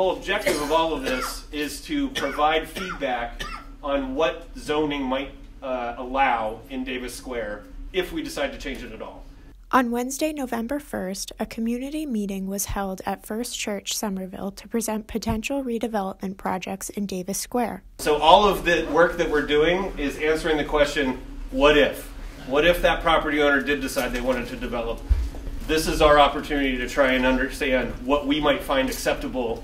whole objective of all of this is to provide feedback on what zoning might uh, allow in Davis Square if we decide to change it at all. On Wednesday, November 1st, a community meeting was held at First Church Somerville to present potential redevelopment projects in Davis Square. So, all of the work that we're doing is answering the question what if? What if that property owner did decide they wanted to develop? This is our opportunity to try and understand what we might find acceptable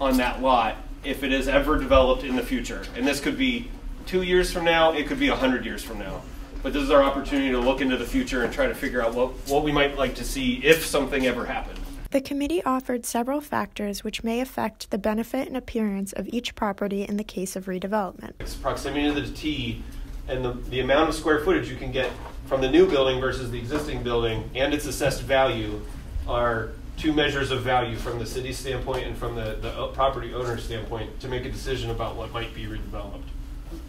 on that lot if it is ever developed in the future. And this could be two years from now, it could be a hundred years from now. But this is our opportunity to look into the future and try to figure out what, what we might like to see if something ever happened. The committee offered several factors which may affect the benefit and appearance of each property in the case of redevelopment. It's proximity to the T and the, the amount of square footage you can get from the new building versus the existing building and its assessed value are two measures of value from the city standpoint and from the, the property owner standpoint to make a decision about what might be redeveloped.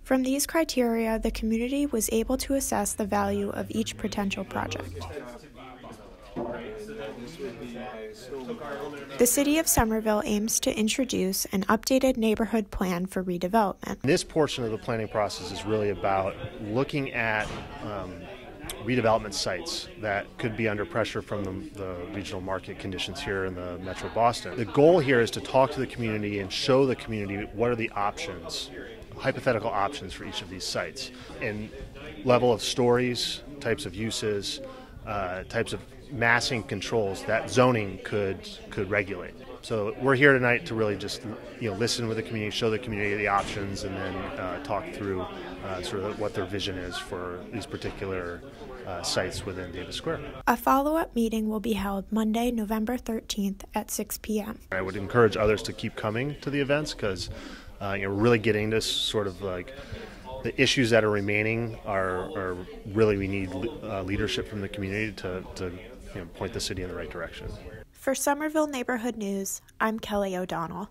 From these criteria, the community was able to assess the value of each potential project. The City of Somerville aims to introduce an updated neighborhood plan for redevelopment. This portion of the planning process is really about looking at um, redevelopment sites that could be under pressure from the, the, regional market conditions here in the Metro Boston. The goal here is to talk to the community and show the community what are the options hypothetical options for each of these sites and level of stories, types of uses, uh, types of massing controls that zoning could could regulate. So we're here tonight to really just you know listen with the community, show the community the options, and then uh, talk through uh, sort of what their vision is for these particular uh, sites within Davis Square. A follow-up meeting will be held Monday, November 13th at 6 p.m. I would encourage others to keep coming to the events because uh, you know, we're really getting this sort of like the issues that are remaining are, are really we need uh, leadership from the community to, to you know, point the city in the right direction. For Somerville Neighborhood News, I'm Kelly O'Donnell.